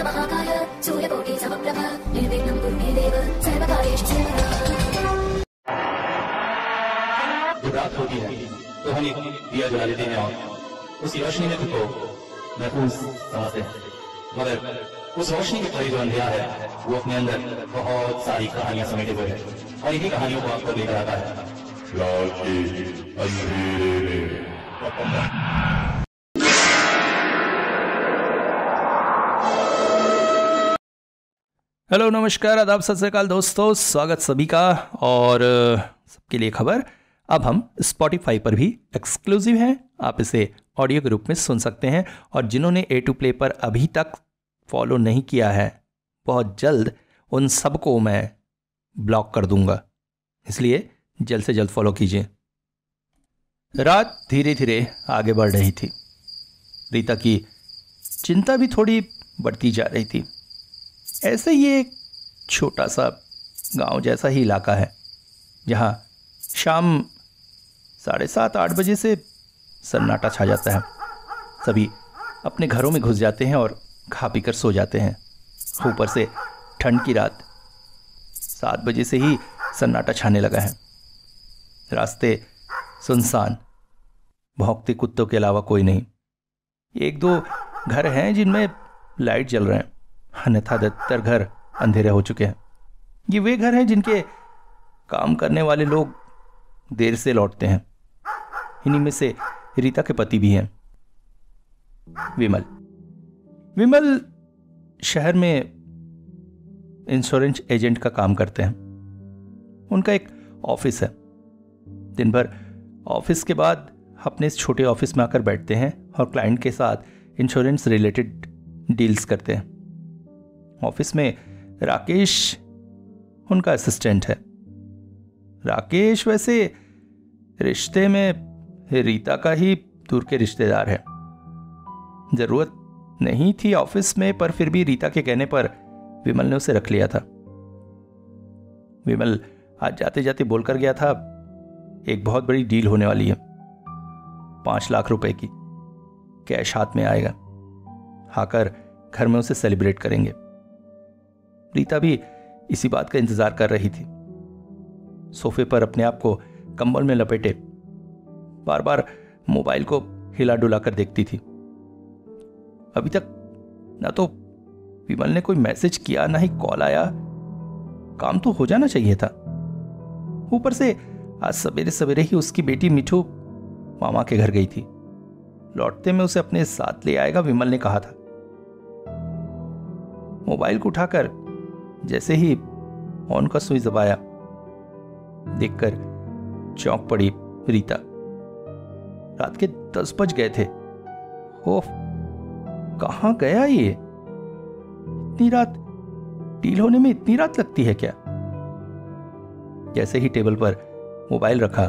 वक्रतुण्डमहाकाय सूर्यकोटिसमप्रभ निर्विघ्नं कुरु मे देव सर्वकार्येषु जब रात होती है तो हम एक दिया जला लेते हैं और उसकी रोशनी में खुद को महफूज समझते हैं। मगर उस रोशनी के करीब जो अंधेरा है वो अपने अंदर बहुत सारी कहानियाँ समेटे हुए है और इन्हीं कहानियों को आपको लेकर आता है। रात के अंधेरे में। हेलो, नमस्कार, आदाब सत श्रीकाल दोस्तों, स्वागत सभी का और सबके लिए खबर। अब हम Spotify पर भी एक्सक्लूसिव हैं। आप इसे ऑडियो के रूप में सुन सकते हैं और जिन्होंने ए टू प्ले पर अभी तक फॉलो नहीं किया है, बहुत जल्द उन सबको मैं ब्लॉक कर दूँगा। इसलिए जल्द से जल्द फॉलो कीजिए। रात धीरे धीरे आगे बढ़ रही थी। रीता की चिंता भी थोड़ी बढ़ती जा रही थी। ऐसे ही एक छोटा सा गाँव जैसा ही इलाका है, जहाँ शाम साढ़े सात, आठ बजे से सन्नाटा छा जाता है। सभी अपने घरों में घुस जाते हैं और खा पी कर सो जाते हैं। ऊपर से ठंड की रात सात बजे से ही सन्नाटा छाने लगा है। रास्ते सुनसान, भौंकते कुत्तों के अलावा कोई नहीं। एक दो घर हैं जिनमें लाइट जल रहे हैं। अन्यथा अधिकतर घर अंधेरे हो चुके हैं। ये वे घर हैं जिनके काम करने वाले लोग देर से लौटते हैं। इन्हीं में से रीता के पति भी हैं। विमल। विमल शहर में इंश्योरेंस एजेंट का काम करते हैं। उनका एक ऑफ़िस है। दिन भर ऑफ़िस के बाद अपने इस छोटे ऑफ़िस में आकर बैठते हैं और क्लाइंट के साथ इंश्योरेंस रिलेटेड डील्स करते हैं। ऑफ़िस में, राकेश, उनका असिस्टेंट है। राकेश वैसे रिश्ते में रीता का ही दूर के रिश्तेदार है। ज़रूरत नहीं थी ऑफ़िस में, पर फिर भी रीता के कहने पर विमल ने उसे रख लिया था। विमल आज जाते जाते बोलकर गया था, एक बहुत बड़ी डील होने वाली है। पाँच लाख रुपए की। कैश हाथ में आएगा। आकर घर में उसे सेलिब्रेट करेंगे। रीता भी इसी बात का इंतज़ार कर रही थी। सोफे पर अपने आप को कंबल में लपेटे बार बार मोबाइल को हिला डुला कर देखती थी। अभी तक ना तो विमल ने कोई मैसेज किया, ना ही कॉल आया। काम तो हो जाना चाहिए था। ऊपर से आज सवेरे सवेरे ही उसकी बेटी मिठू मामा के घर गई थी। लौटते में उसे अपने साथ ले आएगा, विमल ने कहा था। मोबाइल को उठाकर जैसे ही ऑन का सुई दबाया, देखकर चौंक पड़ी रीता। रात के दस बज गए थे। ओफ, कहाँ गया ये? इतनी रात, डील होने में इतनी रात लगती है क्या? जैसे ही टेबल पर मोबाइल रखा,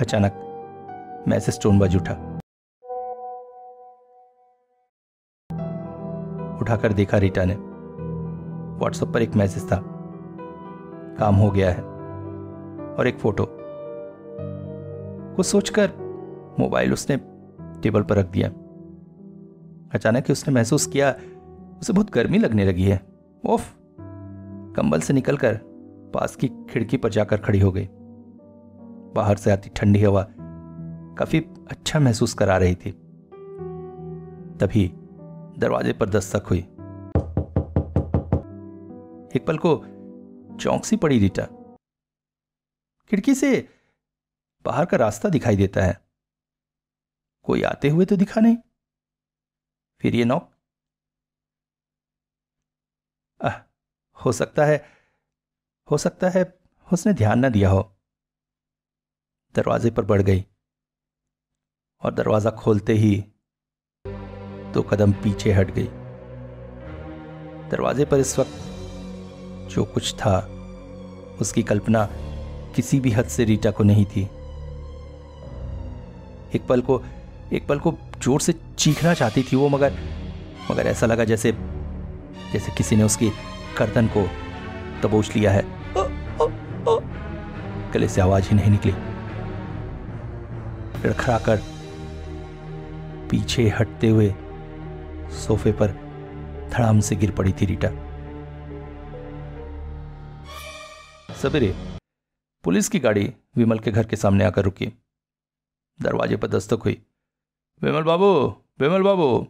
अचानक मैसेज टोन बज उठा। उठाकर देखा रीटा ने। व्हाट्सएप पर एक मैसेज था। काम हो गया है। और एक फ़ोटो कुछ सोचकर मोबाइल उसने टेबल पर रख दिया। अचानक ही उसने महसूस किया, उसे बहुत गर्मी लगने लगी है। ओफ! कंबल से निकलकर पास की खिड़की पर जाकर खड़ी हो गई। बाहर से आती ठंडी हवा काफ़ी अच्छा महसूस करा रही थी। तभी दरवाजे पर दस्तक हुई। एक पल को चौंक सी पड़ी रीटा। खिड़की से बाहर का रास्ता दिखाई देता है। कोई आते हुए तो दिखा नहीं। फिर ये नॉक हो सकता है, हो सकता है उसने ध्यान ना दिया हो। दरवाजे पर बढ़ गई। और दरवाज़ा खोलते ही दो कदम पीछे हट गई। दरवाजे पर इस वक्त जो कुछ था, उसकी कल्पना किसी भी हद से रीटा को नहीं थी। एक पल को, एक पल को ज़ोर से चीखना चाहती थी वो, मगर मगर ऐसा लगा जैसे जैसे किसी ने उसकी गर्दन को दबोच लिया है। गले से आवाज़ ही नहीं निकली। लड़खड़ा कर पीछे हटते हुए सोफे पर धड़ाम से गिर पड़ी थी रीटा। सवेरे पुलिस की गाड़ी विमल के घर के सामने आकर रुकी। दरवाजे पर दस्तक हुई। विमल बाबू विमल बाबू।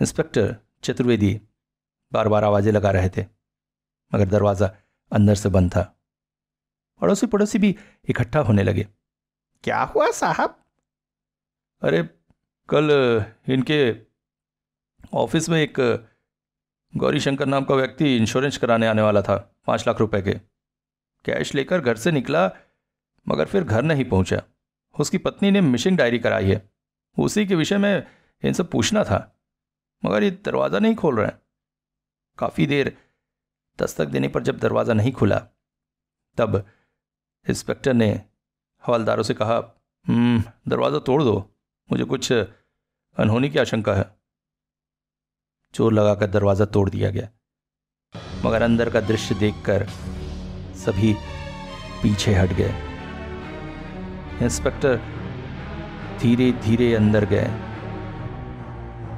इंस्पेक्टर चतुर्वेदी बार बार आवाज़ें लगा रहे थे, मगर दरवाज़ा अंदर से बंद था। पड़ोसी पड़ोसी भी इकट्ठा होने लगे। क्या हुआ साहब? अरे, कल इनके ऑफ़िस में एक गौरी शंकर नाम का व्यक्ति इंश्योरेंस कराने आने वाला था पाँच लाख रुपए के। कैश लेकर घर से निकला मगर फिर घर नहीं पहुँचा। उसकी पत्नी ने मिशिंग डायरी कराई है। उसी के विषय में इनसे पूछना था मगर ये दरवाज़ा नहीं खोल रहे हैं। काफ़ी देर दस्तक देने पर जब दरवाज़ा नहीं खुला तब इंस्पेक्टर ने हवलदारों से कहा "हम्म, दरवाज़ा तोड़ दो मुझे कुछ अनहोनी की आशंका है। चोर लगाकर दरवाज़ा तोड़ दिया गया। मगर अंदर का दृश्य देखकर सभी पीछे हट गए। इंस्पेक्टर धीरे धीरे अंदर गए।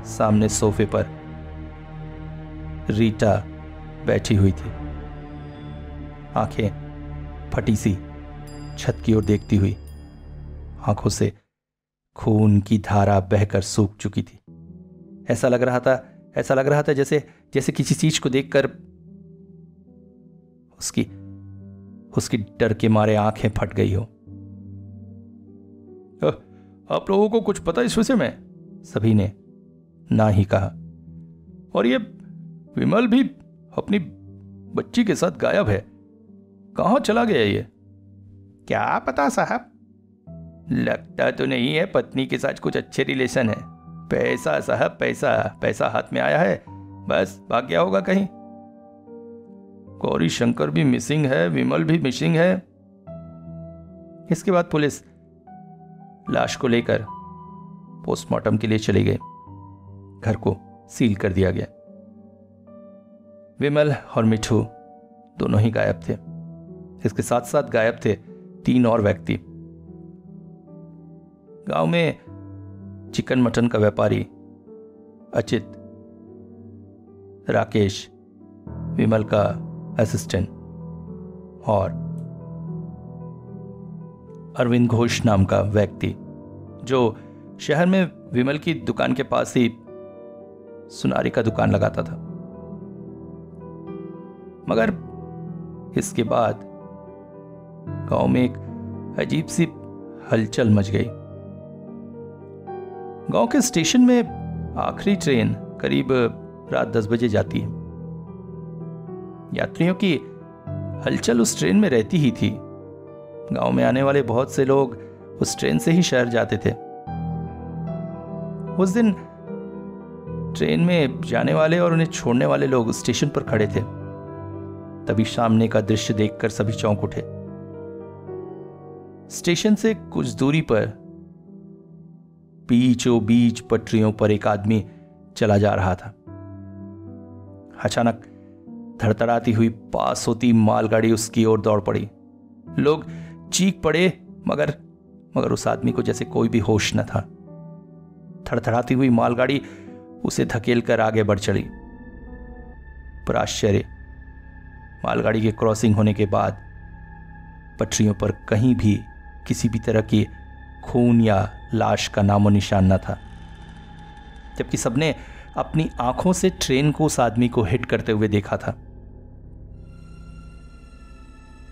सामने सोफे पर रीटा बैठी हुई थी। आँखें फटी सी, छत की ओर देखती हुई, आँखों से खून की धारा बहकर सूख चुकी थी। ऐसा लग रहा था ऐसा लग रहा था जैसे जैसे किसी चीज़ को देखकर उसकी उसकी डर के मारे आँखें फट गई हो। "अ, आप लोगों को कुछ पता इस विषय में? सभी ने ना ही कहा। और ये विमल भी अपनी बच्ची के साथ गायब है। कहाँ चला गया ये? क्या पता साहब? लगता तो नहीं है पत्नी के साथ कुछ अच्छे रिलेशन है। पैसा साहब पैसा पैसा हाथ में आया है। बस, भाग गया होगा कहीं। गौरी शंकर भी मिसिंग है, विमल भी मिसिंग है। इसके बाद पुलिस लाश को लेकर पोस्टमार्टम के लिए चली गई। घर को सील कर दिया गया। विमल और मिठू दोनों ही गायब थे। इसके साथ साथ गायब थे तीन और व्यक्ति। गाँव में चिकन मटन का व्यापारी, अचित राकेश विमल का असिस्टेंट और अरविंद घोष नाम का व्यक्ति, जो शहर में विमल की दुकान के पास ही सुनारी का दुकान लगाता था। मगर इसके बाद गाँव में एक अजीब सी हलचल मच गई। गाँव के स्टेशन में आखिरी ट्रेन करीब रात दस बजे जाती है। यात्रियों की हलचल उस ट्रेन में रहती ही थी। गाँव में आने वाले बहुत से लोग उस ट्रेन से ही शहर जाते थे। उस दिन ट्रेन में जाने वाले और उन्हें छोड़ने वाले लोग स्टेशन पर खड़े थे। तभी सामने का दृश्य देखकर सभी चौंक उठे। स्टेशन से कुछ दूरी पर बीचों बीच पटरियों पर एक आदमी चला जा रहा था। अचानक धड़धड़ाती हुई पास होती मालगाड़ी उसकी ओर दौड़ पड़ी। लोग चीख पड़े, मगर मगर उस आदमी को जैसे कोई भी होश न था। थड़थड़ाती हुई मालगाड़ी उसे धकेल कर आगे बढ़ चली। पर आश्चर्य, मालगाड़ी के क्रॉसिंग होने के बाद पटरियों पर कहीं भी किसी भी तरह की खून या लाश का नामो निशान न था। जबकि सबने अपनी आँखों से ट्रेन को उस आदमी को हिट करते हुए देखा था।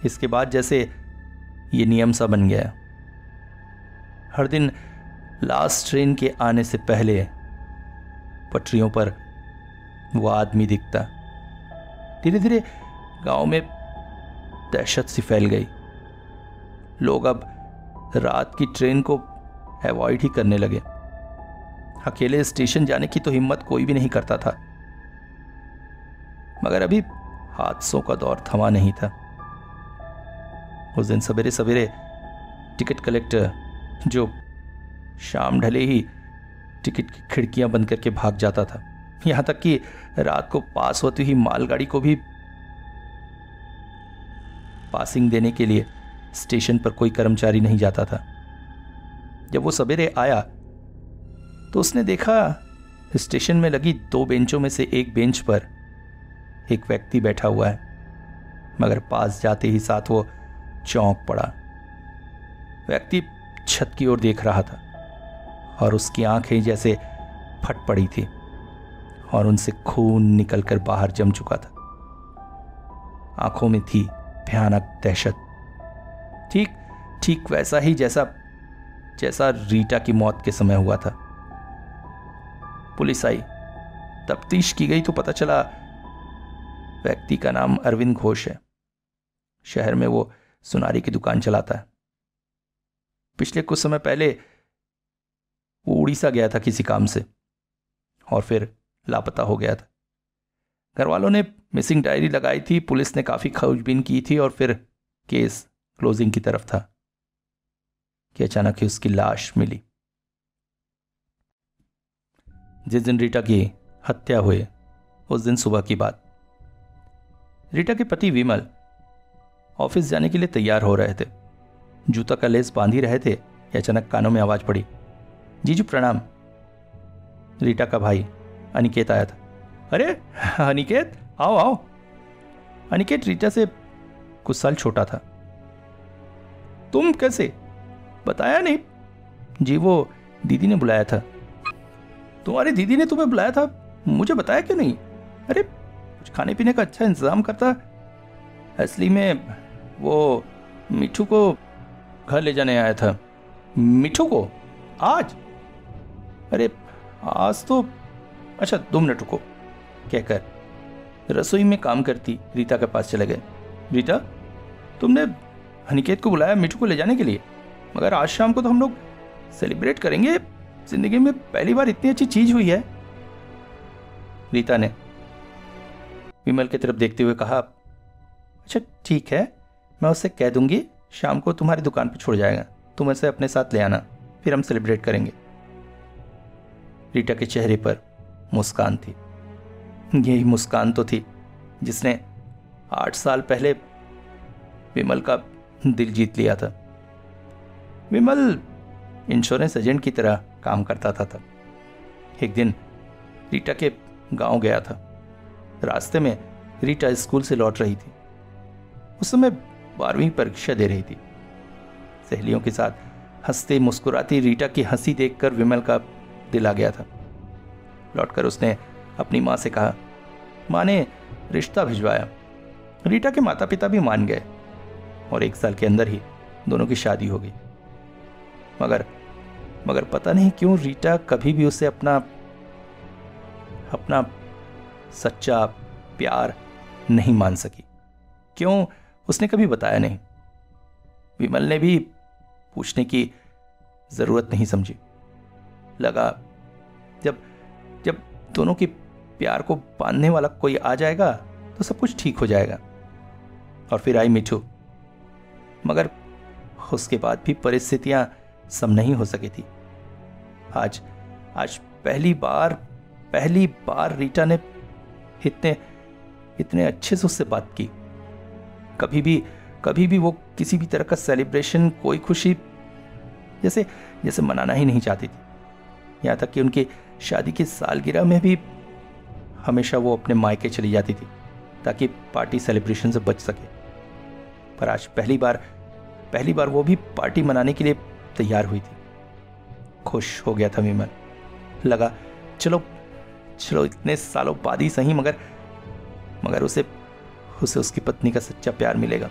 इसके बाद जैसे ये नियम सा बन गया। हर दिन लास्ट ट्रेन के आने से पहले पटरियों पर वो आदमी दिखता। धीरे धीरे गाँव में दहशत सी फैल गई। लोग अब रात की ट्रेन को अवॉइड ही करने लगे। अकेले स्टेशन जाने की तो हिम्मत कोई भी नहीं करता था। मगर अभी हादसों का दौर थमा नहीं था। उस दिन सवेरे सवेरे टिकट कलेक्टर, जो शाम ढले ही टिकट की खिड़कियाँ बंद करके भाग जाता था। यहाँ तक कि रात को पास होती हुई मालगाड़ी को भी पासिंग देने के लिए स्टेशन पर कोई कर्मचारी नहीं जाता था। जब वो सवेरे आया तो उसने देखा, स्टेशन में लगी दो बेंचों में से एक बेंच पर एक व्यक्ति बैठा हुआ है, मगर पास जाते ही साथ वो चौंक पड़ा। व्यक्ति छत की ओर देख रहा था और उसकी आँखें जैसे फट पड़ी थी और उनसे खून निकलकर बाहर जम चुका था। आँखों में थी भयानक दहशत। ठीक ठीक वैसा ही जैसा जैसा रीटा की मौत के समय हुआ था। पुलिस आई। तफ्तीश की गई तो पता चला व्यक्ति का नाम अरविंद घोष है। शहर में वो सुनारी की दुकान चलाता है। पिछले कुछ समय पहले वो उड़ीसा गया था किसी काम से और फिर लापता हो गया था। घर वालों ने मिसिंग डायरी लगाई थी, पुलिस ने काफ़ी खोजबीन की थी और फिर केस क्लोजिंग की तरफ़ था। कि अचानक ही उसकी लाश मिली। जिस दिन रीटा की हत्या हुई, उस दिन सुबह की बात। रीटा के पति विमल ऑफ़िस जाने के लिए तैयार हो रहे थे। जूता का लेस बाँध ही रहे थे अचानक कानों में आवाज़ पड़ी। जीजू प्रणाम। रीटा का भाई अनिकेत आया था। अरे, अनिकेत, आओ आओ। अनिकेत रीटा से कुछ साल छोटा था। तुम कैसे? बताया नहीं? जी, वो दीदी ने बुलाया था। तुम्हारी दीदी ने तुम्हें बुलाया था? मुझे बताया क्यों नहीं? अरे, कुछ खाने पीने का अच्छा इंतज़ाम करता। असली में वो मिठू को घर ले जाने आया था। मिठू को? आज? अरे, आज तो अच्छा दो मिनट रुको। कहकर रसोई में काम करती रीता के पास चले गए। रीता, तुमने अनिकेत को बुलाया मिठू को ले जाने के लिए? मगर आज शाम को तो हम लोग सेलिब्रेट करेंगे। ज़िंदगी में पहली बार इतनी अच्छी चीज़ हुई है। रीता ने विमल की तरफ़ देखते हुए कहा अच्छा ठीक है, मैं उससे कह दूँगी, शाम को तुम्हारी दुकान पर छोड़ जाएगा। तुम इसे अपने साथ ले आना, फिर हम सेलिब्रेट करेंगे। रीटा के चेहरे पर मुस्कान थी। यही मुस्कान तो थी, जिसने आठ साल पहले विमल का दिल जीत लिया था। विमल इंश्योरेंस एजेंट की तरह काम करता था तब। एक दिन रीटा के गाँव गया था। रास्ते में रीटा स्कूल से लौट रही थी। उस समय बारहवीं परीक्षा दे रही थी। सहेलियों के साथ हँसते मुस्कुराती रीटा की हँसी देखकर विमल का दिल आ गया था। लौटकर उसने अपनी माँ से कहा, माँ ने रिश्ता भिजवाया। रीटा के माता पिता भी मान गए और एक साल के अंदर ही दोनों की शादी हो गई। मगर मगर पता नहीं क्यों रीटा कभी भी उसे अपना अपना सच्चा प्यार नहीं मान सकी। क्यों? उसने कभी बताया नहीं। विमल ने भी पूछने की ज़रूरत नहीं समझी। लगा, जब जब दोनों के प्यार को बांधने वाला कोई आ जाएगा तो सब कुछ ठीक हो जाएगा। और फिर आई मिठू। मगर उसके बाद भी परिस्थितियाँ सम नहीं हो सकी थी। आज आज पहली बार पहली बार रीटा ने इतने इतने अच्छे से उससे बात की। कभी भी कभी भी वो किसी भी तरह का सेलिब्रेशन कोई खुशी, जैसे जैसे मनाना ही नहीं चाहती थी। यहाँ तक कि उनकी शादी की सालगिरह में भी हमेशा वो अपने मायके चली जाती थी, ताकि पार्टी सेलिब्रेशन से बच सके। पर आज पहली बार पहली बार वो भी पार्टी मनाने के लिए तैयार हुई थी। खुश हो गया था विमल। लगा, चलो चलो, इतने सालों बाद ही सही, मगर मगर उसे उसे उसकी पत्नी का सच्चा प्यार मिलेगा।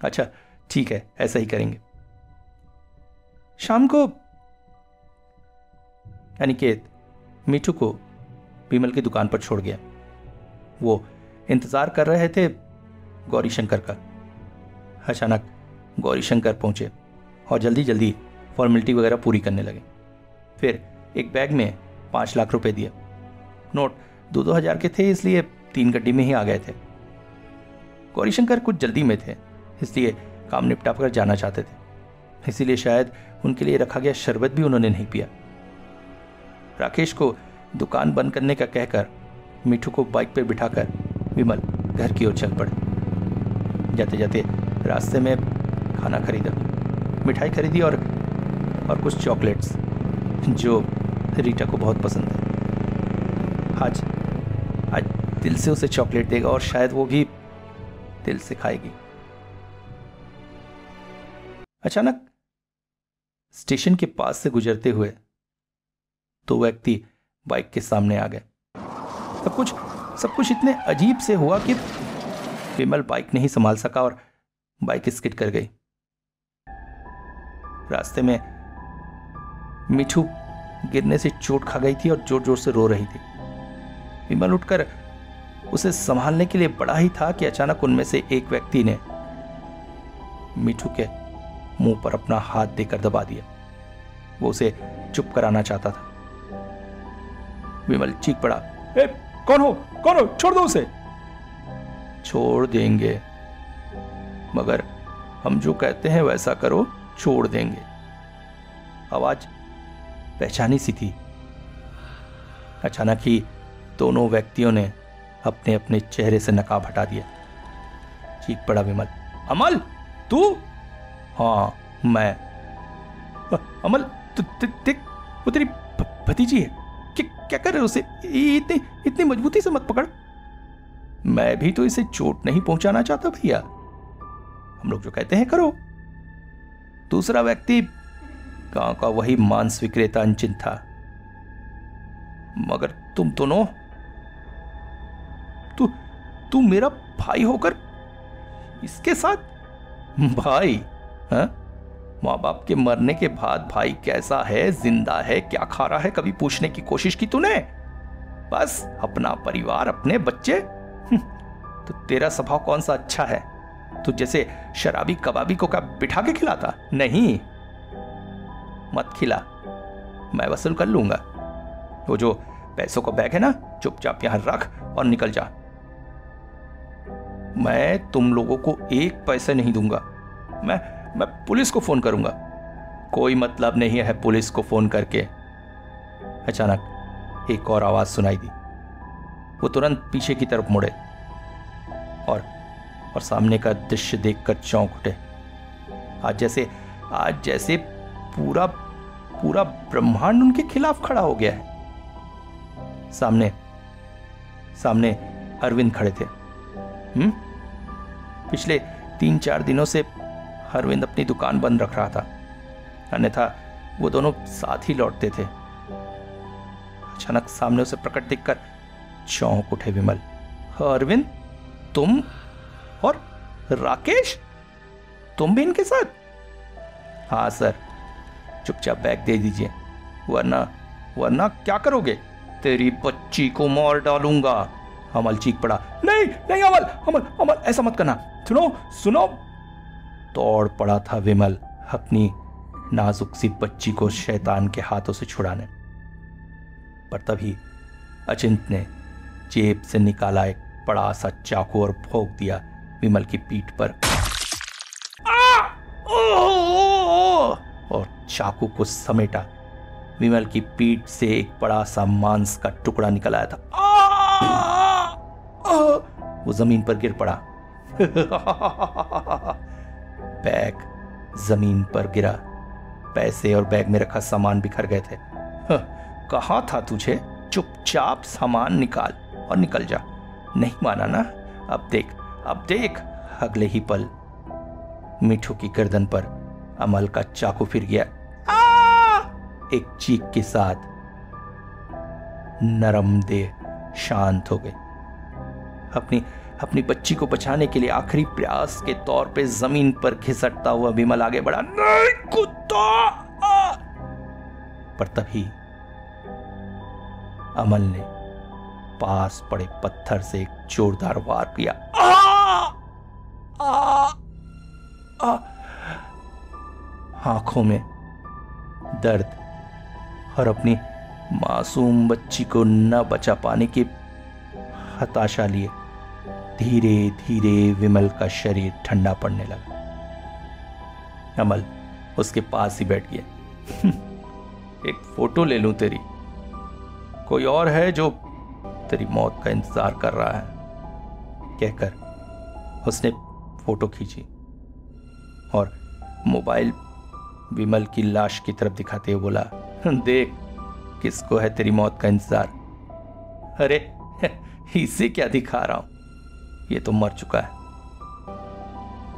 अच्छा ठीक है, ऐसा ही करेंगे। शाम को, अनिकेत, मीठू को विमल की दुकान पर छोड़ गया। वो इंतज़ार कर रहे थे गौरी शंकर का। अचानक गौरी शंकर पहुँचे। और जल्दी जल्दी फॉर्मेलिटी वगैरह पूरी करने लगे। फिर एक बैग में पाँच लाख रुपए दिए। नोट, दो दो हज़ार के थे, इसलिए तीन गड्डी में ही आ गए थे। गौरीशंकर कुछ जल्दी में थे, इसलिए काम निपटा कर जाना चाहते थे। इसीलिए शायद उनके लिए रखा गया शरबत भी उन्होंने नहीं पिया। राकेश को दुकान बंद करने का कहकर मिठू को बाइक पर बिठाकर विमल घर की ओर चल पड़े। जाते जाते रास्ते में खाना खरीदा। मिठाई खरीदी और और कुछ चॉकलेट्स, जो रीटा को बहुत पसंद है। आज आज दिल से उसे चॉकलेट देगा और शायद वो भी दिल से खाएगी। अचानक, स्टेशन के पास से गुजरते हुए, दो व्यक्ति बाइक के सामने आ गए। सब कुछ सब कुछ इतने अजीब से हुआ कि विमल बाइक नहीं संभाल सका और बाइक स्किड कर गई। रास्ते में मिठू गिरने से चोट खा गई थी और ज़ोर ज़ोर से रो रही थी। विमल उठकर उसे संभालने के लिए बड़ा ही था कि अचानक उनमें से एक व्यक्ति ने मिठू के मुँह पर अपना हाथ देकर दबा दिया। वो उसे चुप कराना चाहता था। विमल चीख पड़ा ए, कौन हो? कौन हो? छोड़ दो उसे! छोड़ देंगे मगर हम जो कहते हैं वैसा करो। छोड़ देंगे। आवाज़ पहचानी सी थी। अचानक ही दोनों व्यक्तियों ने अपने अपने चेहरे से नकाब हटा दिया। चीख पड़ा विमल। अमल, तू? हाँ मैं। अमल वो तेरी भतीजी है। क्या कर रहे हो उसे? इतनी इतनी मजबूती से मत पकड़। मैं भी तो इसे चोट नहीं पहुंचाना चाहता भैया। हम लोग जो कहते हैं करो। दूसरा व्यक्ति गाँव का वही मांस विक्रेता अंचिन था। मगर तुम दोनों? तू तू मेरा भाई होकर इसके साथ भाई हाँ? माँ बाप के मरने के बाद भाई कैसा है ज़िंदा है क्या खा रहा है कभी पूछने की कोशिश की तूने? बस अपना परिवार अपने बच्चे। हम्म, तो तेरा स्वभाव कौन सा अच्छा है? तू जैसे शराबी कबाबी को क्या बिठा के खिलाता? नहीं। मत खिला। मैं वसूल कर लूँगा। वो जो पैसों का बैग है ना, चुपचाप यहाँ रख और निकल जा। मैं तुम लोगों को एक पैसे नहीं दूँगा। मैं मैं पुलिस को फ़ोन करूँगा। कोई मतलब नहीं है पुलिस को फ़ोन करके। अचानक एक और आवाज़ सुनाई दी। वो तुरंत पीछे की तरफ़ मुड़े और और सामने का दृश्य देखकर चौंक उठे। आज जैसे आज जैसे पूरा पूरा ब्रह्मांड उनके खिलाफ खड़ा हो गया है। सामने सामने अरविंद खड़े थे। हम्म? पिछले तीन चार दिनों से अरविंद अपनी दुकान बंद रख रहा था। अन्यथा वो दोनों साथ ही लौटते थे। अचानक सामने उसे प्रकट देखकर चौंक उठे विमल। अरविंद, तुम और राकेश, तुम भी इनके साथ? हाँ सर। चुपचाप बैग दे दीजिए, वरना वरना क्या करोगे? तेरी बच्ची को मार डालूँगा। अमल चीख पड़ा। नहीं नहीं, अमल अमल अमल, ऐसा मत करना। सुनो सुनो। दौड़ पड़ा था विमल अपनी नाजुक सी बच्ची को शैतान के हाथों से छुड़ाने। पर तभी अचिंत ने जेब से निकाला एक बड़ा सा चाकू और भोंक दिया। विमल की पीठ पर! और चाकू को समेटा। विमल की पीठ से एक बड़ा सा मांस का टुकड़ा निकल आया था! वो ज़मीन पर गिर पड़ा। बैग ज़मीन पर गिरा। पैसे और बैग में रखा सामान बिखर गए थे। कहा था तुझे? चुपचाप सामान निकाल और निकल जा। नहीं माना ना? अब देख अब देख, अगले ही पल। मिठू की गर्दन पर अमल का चाकू फिर गया। आ! एक चीख के साथ नरम देह शांत हो गई। अपनी अपनी बच्ची को बचाने के लिए आखिरी प्रयास के तौर पे ज़मीन पर घिसटता हुआ विमल आगे बढ़ा। नहीं, कुत्ता! पर तभी अमल ने पास पड़े पत्थर से एक जोरदार वार किया। आ! आँखों में दर्द और अपनी मासूम बच्ची को न बचा पाने की हताशा लिए धीरे धीरे विमल का शरीर ठंडा पड़ने लगा। अमल उसके पास ही बैठ गया। एक फ़ोटो ले लूँ तेरी। कोई और है जो तेरी मौत का इंतज़ार कर रहा है? कहकर उसने फ़ोटो खींची और मोबाइल विमल की लाश की तरफ़ दिखाते हुए बोला, देख, किसको है तेरी मौत का इंतज़ार? अरे, इसे क्या दिखा रहा हूँ? ये तो मर चुका है।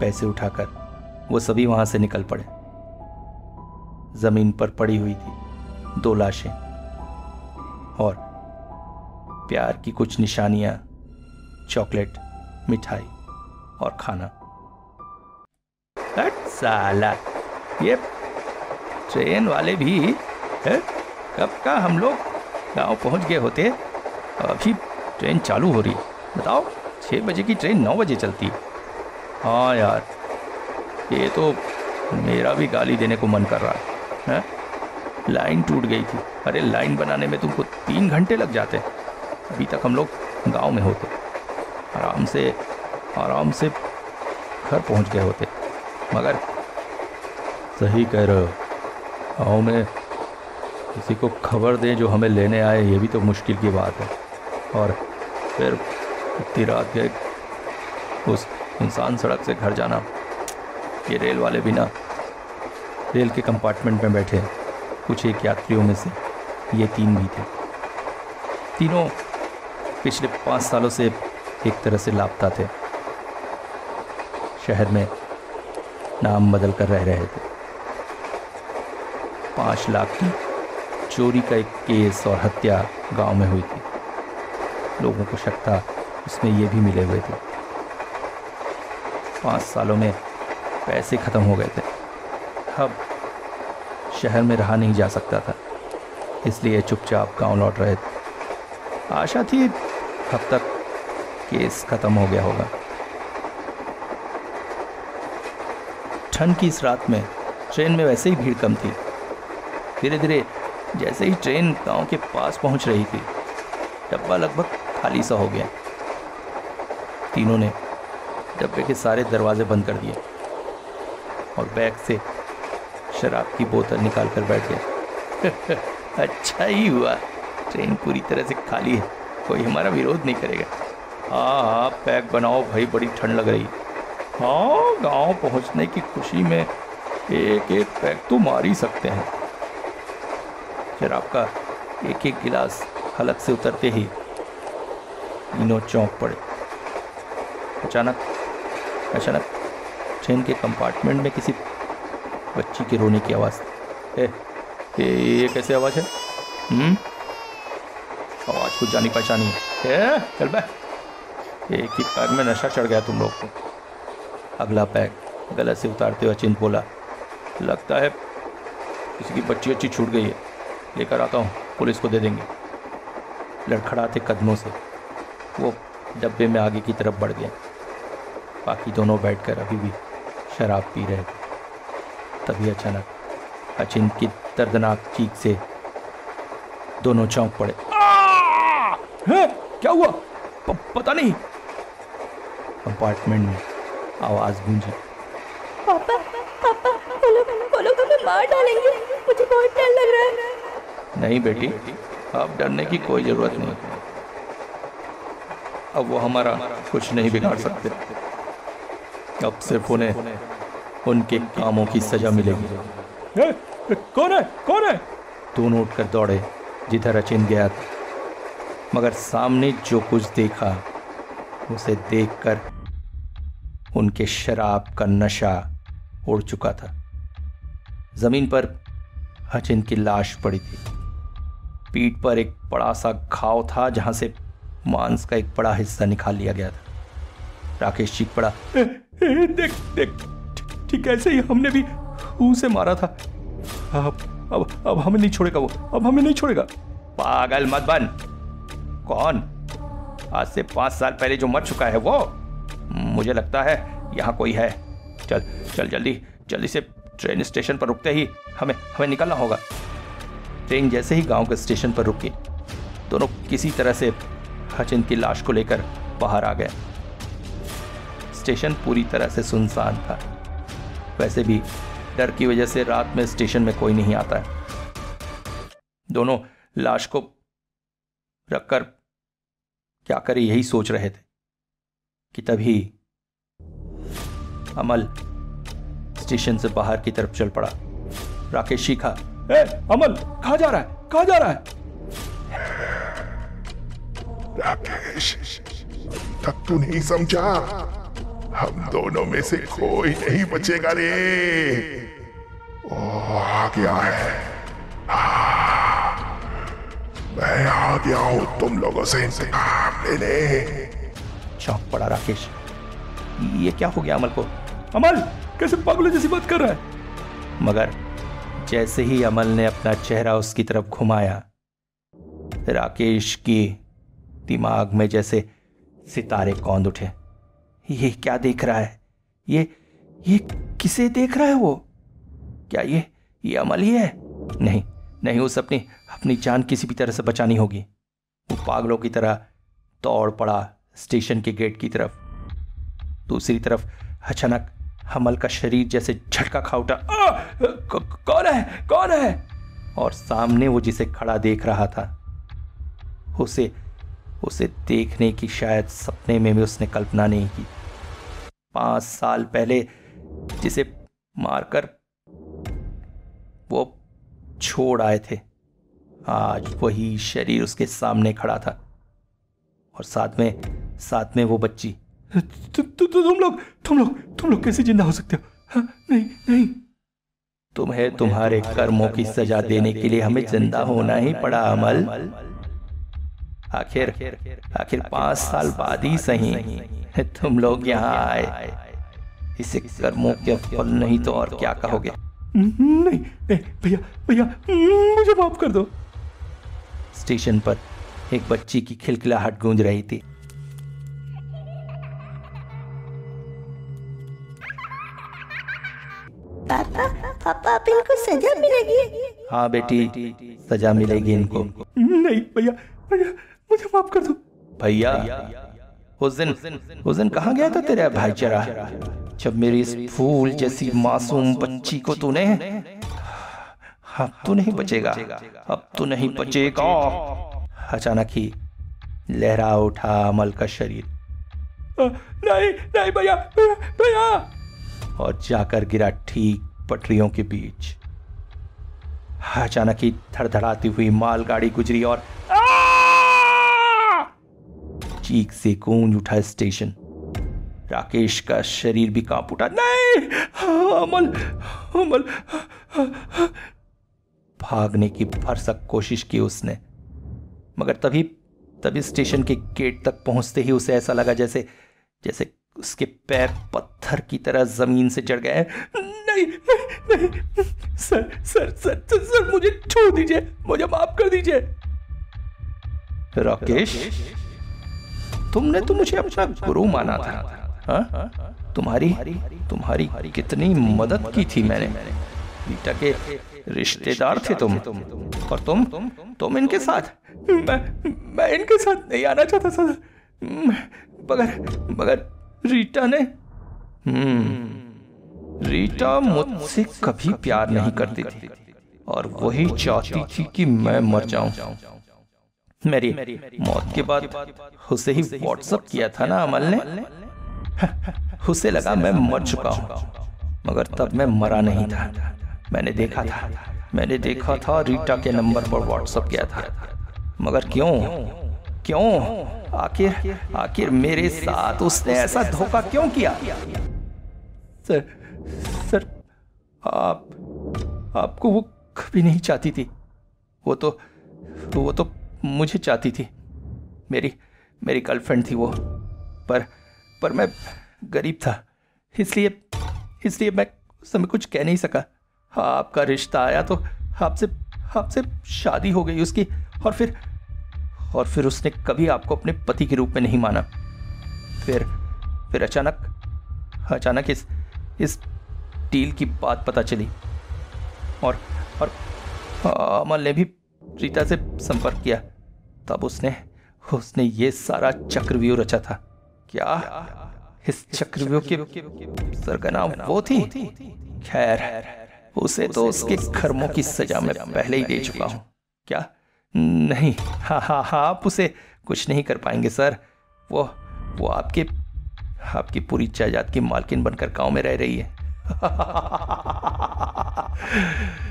पैसे उठाकर वो सभी वहाँ से निकल पड़े। ज़मीन पर पड़ी हुई थी दो लाशें और प्यार की कुछ निशानियाँ, चॉकलेट, मिठाई और खाना। साला, ये ट्रेन वाले भी है? कब का हम लोग गाँव पहुँच गए होते? अभी ट्रेन चालू हो रही। बताओ छः बजे की ट्रेन नौ बजे चलती। हाँ यार ये तो मेरा भी गाली देने को मन कर रहा है, है? लाइन टूट गई थी। अरे लाइन बनाने में तुमको तीन घंटे लग जाते। अभी तक हम लोग गाँव में होते। आराम से आराम से घर पहुँच गए होते। मगर सही कह रहे हो। गाँव में किसी को खबर दें जो हमें लेने आए, ये भी तो मुश्किल की बात है। और फिर इतनी रात गए उस इंसान सड़क से घर जाना, ये रेल वाले बिना रेल के कंपार्टमेंट में बैठे कुछ एक यात्रियों में से ये तीन भी थे। तीनों पिछले पाँच सालों से एक तरह से लापता थे। शहर में नाम बदल कर रह रहे थे। पाँच लाख की चोरी का एक केस और हत्या गाँव में हुई थी। लोगों को शक था उसमें ये भी मिले हुए थे। पाँच सालों में पैसे ख़त्म हो गए थे। अब शहर में रहा नहीं जा सकता था, इसलिए चुपचाप गाँव लौट रहे थे। आशा थी अब तक केस ख़त्म हो गया होगा। ठंड की इस रात में ट्रेन में वैसे ही भीड़ कम थी। धीरे धीरे जैसे ही ट्रेन गाँव के पास पहुँच रही थी, डब्बा लगभग खाली सा हो गया। तीनों ने डब्बे के सारे दरवाजे बंद कर दिए और बैग से शराब की बोतल निकाल कर बैठ गए। अच्छा ही हुआ, ट्रेन पूरी तरह से खाली है, कोई हमारा विरोध नहीं करेगा। हाँ हाँ पैक बनाओ, भाई, बड़ी ठंड लग रही। हाँ गाँव पहुँचने की खुशी में एक एक पैक तो मार ही सकते हैं। शराब का एक एक गिलास हलक से उतरते ही तीनों चौंक पड़े। अचानक अचानक ट्रेन के कंपार्टमेंट में किसी बच्ची के रोने की आवाज़ ए, ए, ये कैसे आवाज़ है? हम्म? आवाज़ कुछ जानी पहचानी है। चल बे। एक ही पैर में नशा चढ़ गया तुम लोग को। अगला पैक गलत से उतारते हुए चिंत बोला लगता है किसी की बच्ची अच्छी छूट गई है। लेकर आता हूँ। पुलिस को दे देंगे। लड़खड़ाते कदमों से। वो डब्बे में आगे की तरफ़ बढ़ गए। बाकी दोनों बैठकर अभी भी शराब पी रहे थे। तभी अचानक अचिंत की दर्दनाक चीख से दोनों चौंक पड़े। है? क्या हुआ? प, पता नहीं। कंपार्टमेंट में आवाज़ गूंजी। पापा पापा वो लोग हमें मार डालेंगे। मुझे बहुत डर लग रहा है। नहीं बेटी अब डरने की कोई ज़रूरत नहीं। अब वो हमारा कुछ नहीं बिगाड़ सकते। अब सिर्फ़ उन्हें उनके कामों की सजा मिलेगी। ए, कौन है? कौन है? दोनों उठकर दौड़े जिधर अचिन गया था। मगर सामने जो कुछ देखा उसे देखकर उनके शराब का नशा उड़ चुका था। ज़मीन पर अचिन की लाश पड़ी थी। पीठ पर एक बड़ा सा घाव था जहाँ से मांस का एक बड़ा हिस्सा निकाल लिया गया था। राकेश चीख पड़ा ए, ए, देख देख ठीक ऐसे ही हमने भी उसे मारा था। अब अब अब हमें नहीं छोड़ेगा वो अब हमें नहीं छोड़ेगा। पागल मत बन। कौन? आज से पाँच साल पहले जो मर चुका है वो। मुझे लगता है यहाँ कोई है। चल चल जल्दी जल्दी से ट्रेन स्टेशन पर रुकते ही हमें हमें निकलना होगा। ट्रेन जैसे ही गाँव के स्टेशन पर रुकी, दोनों किसी तरह से हचिन की लाश को लेकर बाहर आ गए। स्टेशन पूरी तरह से सुनसान था। वैसे भी डर की वजह से रात में स्टेशन में कोई नहीं आता है। दोनों लाश को रखकर क्या करे यही सोच रहे थे कि तभी अमल स्टेशन से बाहर की तरफ़ चल पड़ा। राकेश, शिखा ए, अमल कहा जा रहा है? कहा जा रहा है? राकेश तक तू नहीं समझा। हम दोनों में से कोई नहीं बचेगा रे। ओ आ गया है। हाँ, मैं आ गया हूँ तुम लोगों से इंतकाम लेने। चौंक पड़ा राकेश। ये क्या हो गया अमल को? अमल कैसे पागलों जैसी बात कर रहा है? मगर जैसे ही अमल ने अपना चेहरा उसकी तरफ़ घुमाया, राकेश की दिमाग में जैसे सितारे कौंद उठे। ये क्या देख रहा है? ये ये किसे देख रहा है वो? क्या ये ये अमल ही है? नहीं नहीं, उसे अपनी अपनी जान किसी भी तरह से बचानी होगी। वो पागलों की तरह दौड़ पड़ा स्टेशन के गेट की तरफ़। दूसरी तरफ़ अचानक हमल का शरीर जैसे झटका खा उठा। "आ! क- कौन है? कौन है? और सामने वो जिसे खड़ा देख रहा था उसे उसे देखने की शायद सपने में भी उसने कल्पना नहीं की। पाँच साल पहले जिसे मारकर वो छोड़ आए थे आज वही शरीर उसके सामने खड़ा था। और साथ में साथ में वो बच्ची। तु, तु, तु, तुम लोग तुम लोग तुम लोग कैसे ज़िंदा हो सकते हो? हाँ, नहीं नहीं। तुम्हें तुम्हारे कर्मों की सजा देने के लिए हमें ज़िंदा होना ही पड़ा अमल। आखिर आखिर पाँच साल बाद ही सही। तुम लोग यहाँ आए। इसे कर्मों के फल नहीं तो और क्या कहोगे? नहीं नहीं भैया भैया मुझे माफ़ कर दो। स्टेशन पर एक बच्ची की खिलखिलाहट गूंज रही थी। पापा पापा अब इनको सजा मिलेगी। हाँ बेटी सजा मिलेगी इनको। नहीं भैया भैया मुझे माफ़ कर दो। भैया उस दिन उस दिन कहाँ गया था तेरा भाईचारा? जब मेरी इस फूल जैसी मासूम बच्ची को तूने अब तो नहीं बचेगा। अब तो नहीं बचेगा। अचानक ही लहरा उठा अमल का शरीर। नहीं नहीं भैया भैया। और जाकर गिरा ठीक पटरियों के बीच। अचानक ही धड़धड़ाती हुई मालगाड़ी गुजरी और चीख से गूंज उठा स्टेशन। राकेश का शरीर भी काँप उठा। नहीं! अमल! अमल! भागने की भरसक कोशिश की उसने। मगर तभी तभी स्टेशन के गेट तक पहुँचते ही उसे ऐसा लगा जैसे जैसे उसके पैर पत्थर की तरह ज़मीन से चढ़ गए नहीं नहीं sir sir sir sir, sir मुझे छोड़ दीजिए मुझे माफ़ कर दीजिए। राकेश तुमने तो मुझे अपना गुरु माना था हाँ? तुम्हारी तुम्हारी कितनी मदद की थी मैंने। रीटा के रिश्तेदार थे तुम और तुम तुम इनके साथ। मैं मैं इनके साथ नहीं आना चाहता सर। मगर मगर रीटा ने हम्म रीटा मुझसे कभी प्यार नहीं करती थी, और वही चाहती थी कि मैं मर जाऊँ। मेरी मौत के बाद उसे ही व्हाट्सअप किया था ना अमल ने? उसे लगा मैं मर चुका हूँ, मगर तब मैं मरा नहीं था। मैंने देखा था, मैंने देखा था रीटा के नंबर पर व्हाट्सअप किया था। मगर क्यों? क्यों? आखिर आखिर मेरे साथ उसने ऐसा धोखा क्यों किया? सर सर, आप, आपको वो कभी नहीं चाहती थी। वो तो वो तो मुझे चाहती थी। मेरी मेरी गर्लफ्रेंड थी वो। पर पर मैं गरीब था। इसलिए इसलिए मैं उस समय कुछ कह नहीं सका। आपका रिश्ता आया तो आपसे आपसे शादी हो गई उसकी और फिर और फिर उसने कभी आपको अपने पति के रूप में नहीं माना। फिर फिर अचानक अचानक इस इस डील की बात पता चली। और और अमल ने भी रीता से संपर्क किया। तब उसने उसने ये सारा चक्रव्यूह रचा था। क्या? इस चक्रव्यूह के सरगना वो थी? खैर उसे तो उसके कर्मों की सजा मैं पहले ही दे चुका हूँ। क्या? नहीं। हाँ हाँ हाँ आप उसे कुछ नहीं कर पाएँगे सर। वो वो आपके आपकी पूरी जायदाद की मालकिन बनकर गाँव में रह रही है।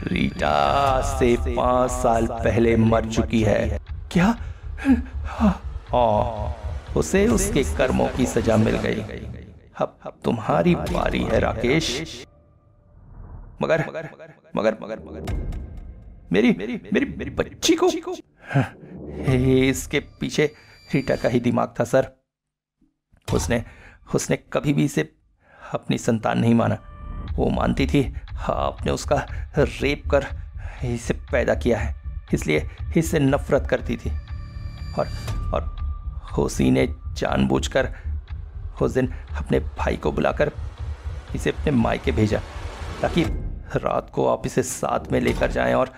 रीटा से पाँच साल पहले मर चुकी है। क्या? और उसे उसके कर्मों की सजा मिल गई। अब तुम्हारी बारी है, राकेश। मगर मगर मगर मगर मगर मेरी मेरी मेरी मेरी बच्ची को? इसके पीछे रीटा का ही दिमाग था, सर। उसने उसने कभी भी इसे अपनी संतान नहीं माना। वो मानती थी आपने उसका रेप कर इसे पैदा किया है। इसलिए इससे नफरत करती थी। और और उसी ने जानबूझकर उस दिन अपने भाई को बुलाकर इसे अपने मायके भेजा, ताकि रात को आप इसे साथ में लेकर जाएँ और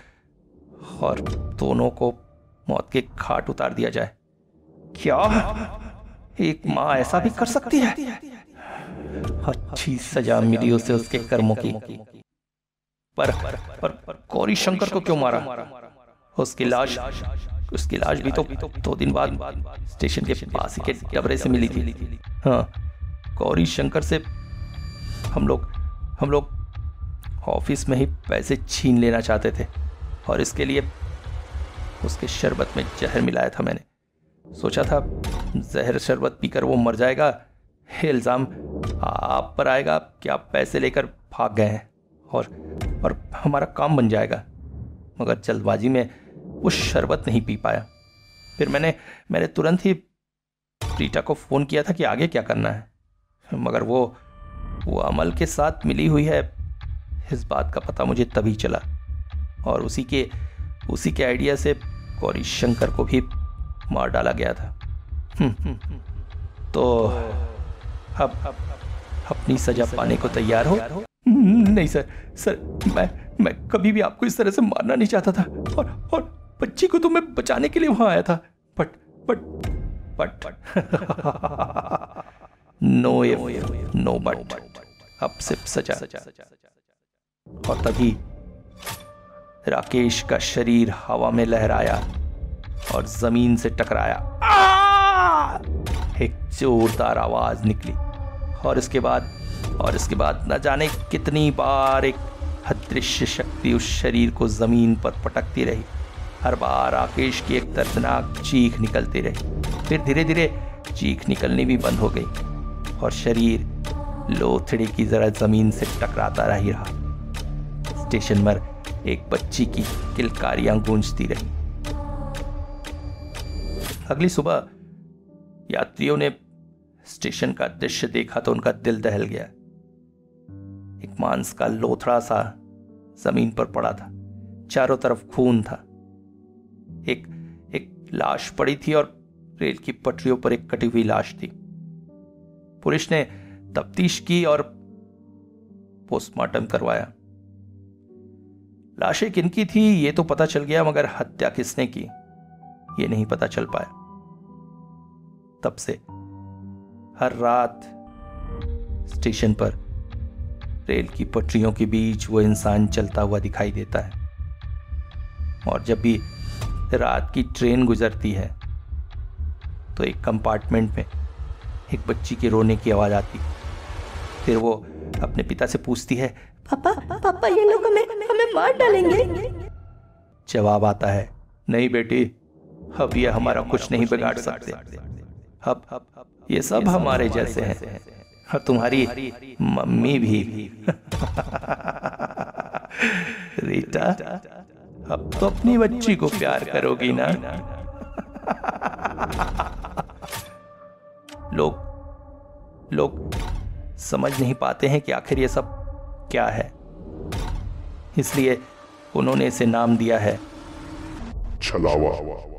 और दोनों को मौत के घाट उतार दिया जाए। क्या? एक माँ ऐसा भी कर सकती है? अच्छी सजा मिली उसे उसके कर्मों की। पर पर गौरी शंकर को क्यों मारा? उसकी लाश उसकी लाश भी तो दो दिन बाद स्टेशन के पास के कमरे से मिली थी। हाँ गौरी शंकर से हम लोग हम लोग ऑफ़िस में ही पैसे छीन लेना चाहते थे और इसके लिए उसके शरबत में जहर मिलाया था मैंने। सोचा था जहर शरबत पीकर वो मर जाएगा। इल्ज़ाम आप पर आएगा कि आप पैसे लेकर भाग गए हैं और और हमारा काम बन जाएगा। मगर जल्दबाजी में वो शरबत नहीं पी पाया। फिर मैंने मैंने तुरंत ही रीटा को फ़ोन किया था कि आगे क्या करना है। मगर वो वो अमल के साथ मिली हुई है। इस बात का पता मुझे तभी चला और उसी के उसी के आइडिया से गौरी शंकर को भी मार डाला गया था। तो अब अब अपनी सजा पाने को तैयार हो? नहीं, सर। सर, मैं मैं कभी भी आपको इस तरह से मारना नहीं चाहता था। और और बच्ची को तो मैं बचाने के लिए वहाँ आया था। But but but no no but अब सिर्फ़ सजा। और तभी राकेश का शरीर हवा में लहराया और ज़मीन से टकराया। एक जोरदार आवाज़ निकली। और इसके बाद, और इसके बाद न जाने कितनी बार एक अदृश्य शक्ति उस शरीर को ज़मीन पर पटकती रही। हर बार राकेश की एक दर्दनाक चीख निकलती रही। फिर धीरे धीरे चीख निकलनी भी बंद हो गई और शरीर लोथड़ी की जरा ज़मीन से टकराता रही रहा। स्टेशन पर एक बच्ची की किलकारियाँ गूंजती रही। अगली सुबह यात्रियों ने स्टेशन का दृश्य देखा तो उनका दिल दहल गया। एक मांस का लोथड़ा सा ज़मीन पर पड़ा था। चारों तरफ़ खून था। एक एक लाश पड़ी थी और रेल की पटरियों पर एक कटी हुई लाश थी। पुलिस ने तफ्तीश की और पोस्टमार्टम करवाया। लाशें किनकी थी, ये तो पता चल गया, मगर हत्या किसने की, ये नहीं पता चल पाया। तब से हर रात स्टेशन पर रेल की पटरियों के बीच वो इंसान चलता हुआ दिखाई देता है। और जब भी रात की ट्रेन गुजरती है तो एक कंपार्टमेंट में एक बच्ची के रोने की आवाज़ आती। फिर वो अपने पिता से पूछती है, पापा पापा, ये लोग हमें हमें मार डालेंगे? जवाब आता है, नहीं बेटी, अब ये हमारा कुछ नहीं बिगाड़ सकते। अब ये सब हमारे जैसे हैं। और तुम्हारी मम्मी भी। रीटा अब तो अपनी बच्ची को प्यार करोगी ना। लोग लोग समझ नहीं पाते हैं कि आखिर ये सब क्या है। इसलिए उन्होंने इसे नाम दिया है। छलावा।